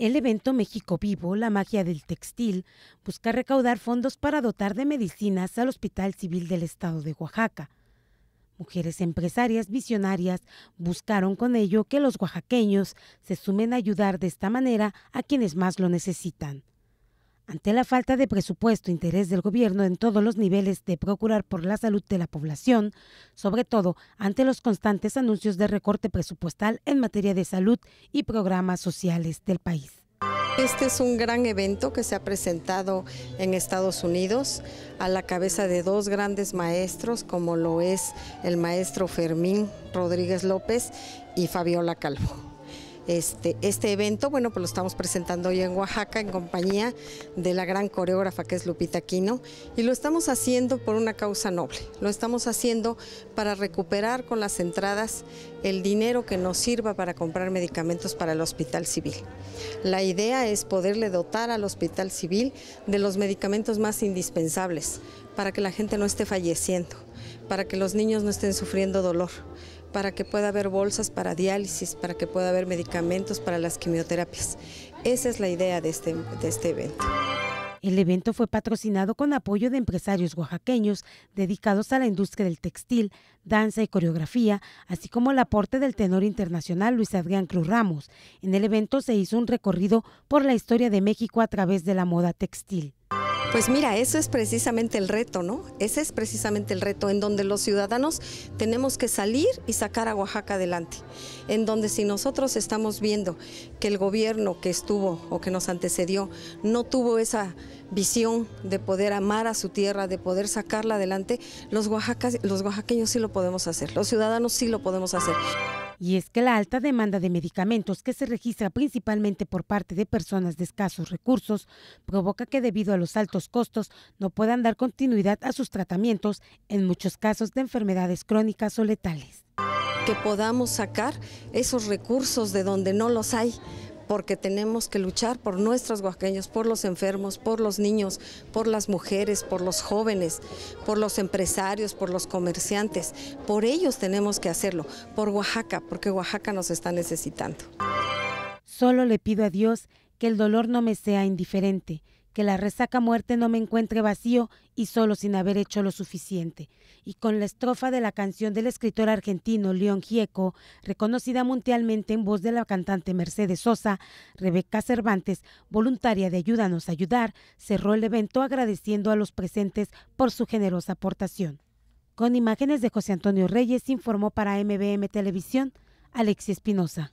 El evento México Vivo, la magia del textil, busca recaudar fondos para dotar de medicinas al Hospital Civil del Estado de Oaxaca. Mujeres empresarias visionarias buscaron con ello que los oaxaqueños se sumen a ayudar de esta manera a quienes más lo necesitan. Ante la falta de presupuesto e interés del gobierno en todos los niveles de procurar por la salud de la población, sobre todo ante los constantes anuncios de recorte presupuestal en materia de salud y programas sociales del país. Este es un gran evento que se ha presentado en Estados Unidos a la cabeza de dos grandes maestros como lo es el maestro Fermín Rodríguez López y Fabiola Calvo. Este, este evento, bueno, pues lo estamos presentando hoy en Oaxaca en compañía de la gran coreógrafa que es Lupita Quino y lo estamos haciendo por una causa noble. Lo estamos haciendo para recuperar con las entradas el dinero que nos sirva para comprar medicamentos para el Hospital Civil. La idea es poderle dotar al Hospital Civil de los medicamentos más indispensables para que la gente no esté falleciendo, para que los niños no estén sufriendo dolor para que pueda haber bolsas para diálisis, para que pueda haber medicamentos para las quimioterapias. Esa es la idea de este, de este evento. El evento fue patrocinado con apoyo de empresarios oaxaqueños dedicados a la industria del textil, danza y coreografía, así como el aporte del tenor internacional Luis Adrián Cruz Ramos. En el evento se hizo un recorrido por la historia de México a través de la moda textil. Pues mira, eso es precisamente el reto, ¿no? Ese es precisamente el reto en donde los ciudadanos tenemos que salir y sacar a Oaxaca adelante, en donde si nosotros estamos viendo que el gobierno que estuvo o que nos antecedió no tuvo esa visión de poder amar a su tierra, de poder sacarla adelante, los, oaxacas, los oaxaqueños sí lo podemos hacer, los ciudadanos sí lo podemos hacer. Y es que la alta demanda de medicamentos que se registra principalmente por parte de personas de escasos recursos provoca que debido a los altos costos no puedan dar continuidad a sus tratamientos en muchos casos de enfermedades crónicas o letales. Que podamos sacar esos recursos de donde no los hay porque tenemos que luchar por nuestros oaxaqueños, por los enfermos, por los niños, por las mujeres, por los jóvenes, por los empresarios, por los comerciantes. Por ellos tenemos que hacerlo, por Oaxaca, porque Oaxaca nos está necesitando. Solo le pido a Dios que el dolor no me sea indiferente, que la resaca muerte no me encuentre vacío y solo sin haber hecho lo suficiente. Y con la estrofa de la canción del escritor argentino León Gieco, reconocida mundialmente en voz de la cantante Mercedes Sosa, Rebeca Cervantes, voluntaria de Ayúdanos a Ayudar, cerró el evento agradeciendo a los presentes por su generosa aportación. Con imágenes de José Antonio Reyes, informó para MBM Televisión Alexis Espinosa.